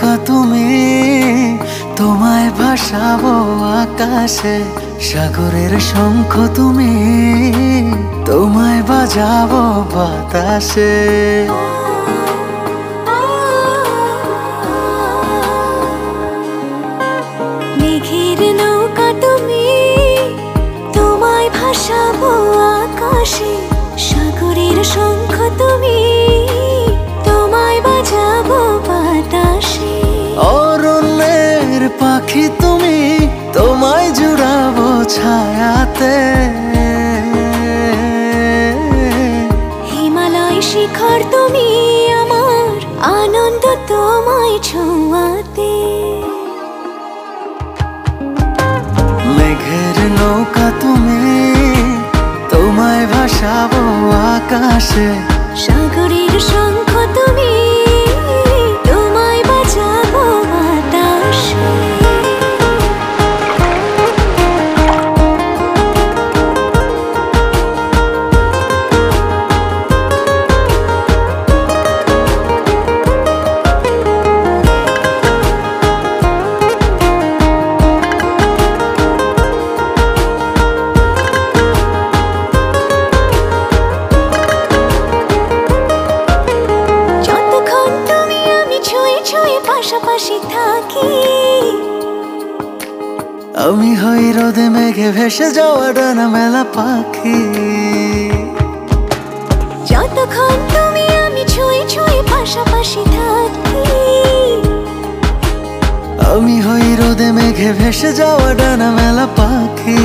নৌকা তুমি তোমায় ভাসাবো আকাশে, সাগরের শঙ্খ তুমি তোমায় বাজাবো বাতাসে। মেঘের নৌকা তুমি তোমায় ভাসাবো আকাশে পাখি তুমি তোমায় জুড়াবো ছায়াতে। হিমালয় শিখর তুমি আমার আনন্দ তোমায় ছোঁয়াতে। মেঘের নৌকা তুমি তোমায় ভাসাবো আকাশে। সাগরের শঙ্খ তুমি আমি হই রোদে মেঘে ভেসে যাওয়া ডানা মেলা পাখি। যতক্ষণ তুমি আমি ছুঁই ছুঁই পাশাপাশি থাকি। আমি হই রোদে মেঘে ভেসে যাওয়া ডানা মেলা পাখি।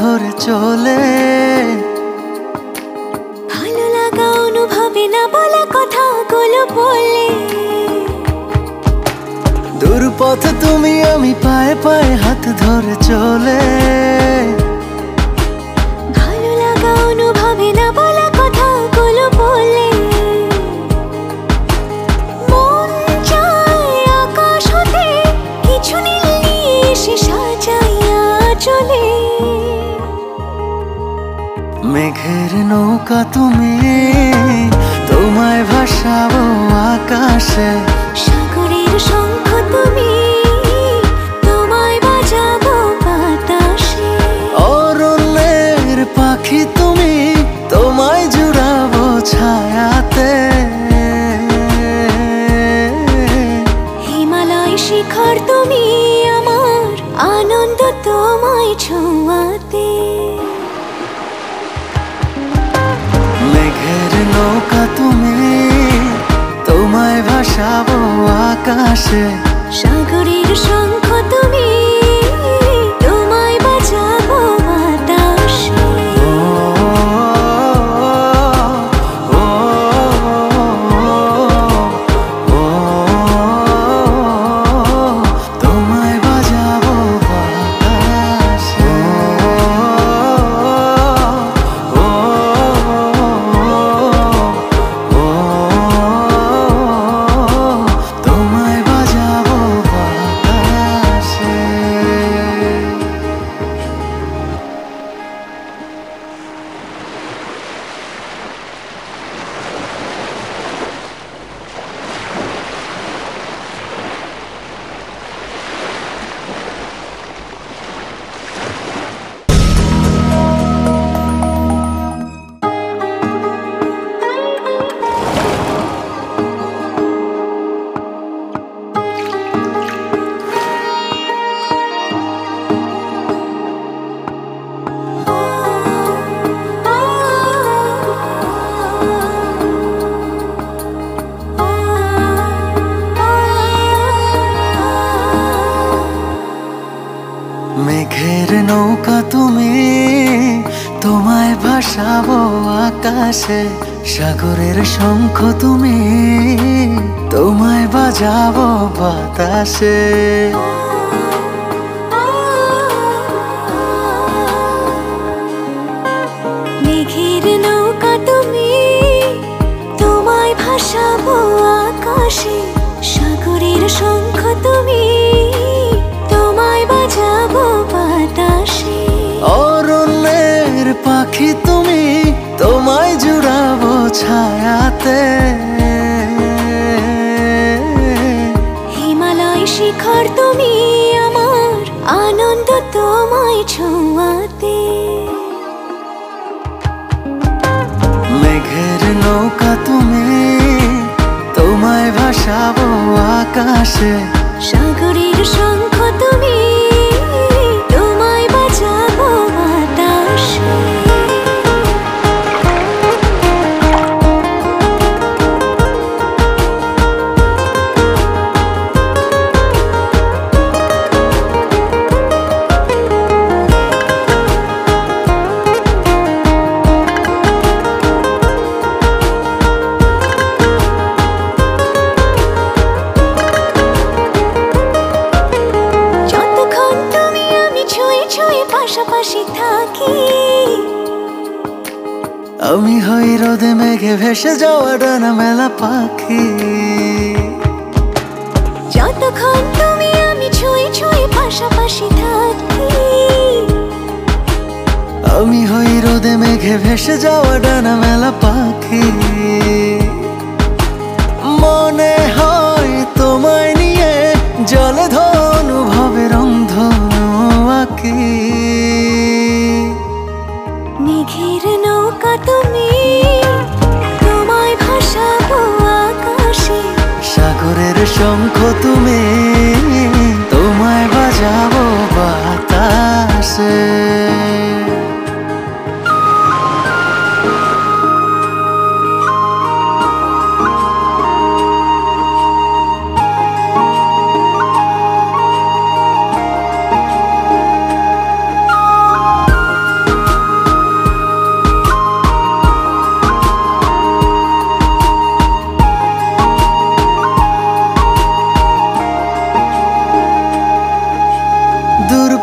ধরে চলে। ভালো লাগা অনুভবে না বলা কথাগুলো বলে দূর পথে তুমি আমি পায়ে পায়ে হাত ধরে চলে। ভালো লাগা অনুভবে না বলা কথাগুলো বলে মন চায় আকাশ হতে কিছু নীল নিয়ে এসে সাজাইয়া চলে। মেঘের নৌকা তুমি তোমায় ভাসাবো আকাশে। সাগরের শঙ্খ তুমি তোমায় বাজাবো বাতাসে। অরণ্যের পাখি তুমি তোমায় ভাসাবো আকাশে। সাগরের শঙ্খ তুমি তুমি তোমায় ভাসাবো আকাশে সাগরের শঙ্খ তুমি তোমায় বাজাবো বাতাসে। পাখি তুমি তোমায় জুড়াবো ছায়াতে। হিমালয় শিখর তুমি আমার আনন্দ তোমায় ছোঁয়াতে। মেঘের নৌকা তুমি তোমায় ভাসাবো আকাশে। সাগরের শঙ্খ তুমি আমি হই রোদে মেঘে ভেসে যাওয়া ডানা মেলা পাখি। যতক্ষণ তুমি আমি ছুঁয়ে ছুঁয়ে পাশাপাশি থাকি। আমি হই রোদে মেঘে ভেসে যাওয়া ডানা মেলা পাখি। সাগরের শঙ্খ তুমি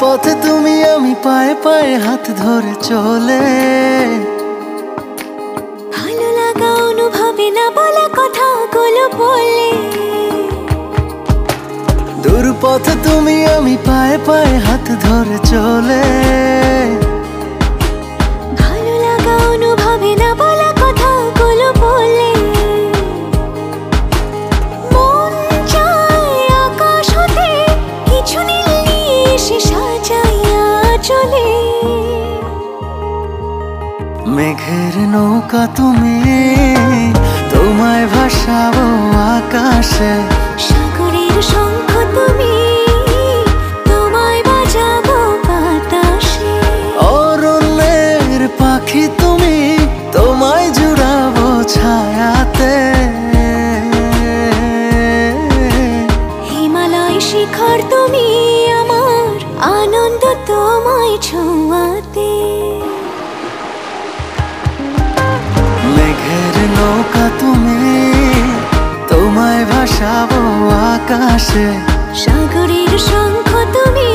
পথে তুমি আমি পায়ে পায়ে হাত ধরে চলে। ভালো লাগা অনুভবে না বলা কথাগুলো বলে। দূর পথে তুমি আমি পায়ে পায়ে হাত ধরে চলে। আকাশে। সাগরের শঙ্খ তুমি তোমায় বাজাবো বাতাসে। অরণ্যের পাখি তুমি তোমায় জুড়াবো ছায়াতে। হিমালয় শিখর তুমি আমার আনন্দ তোমায় ছোঁয়াতে। মেঘের নৌকা তুমি তোমায় ভাসাবো আকাশে। সাগরের শঙ্খ তুমি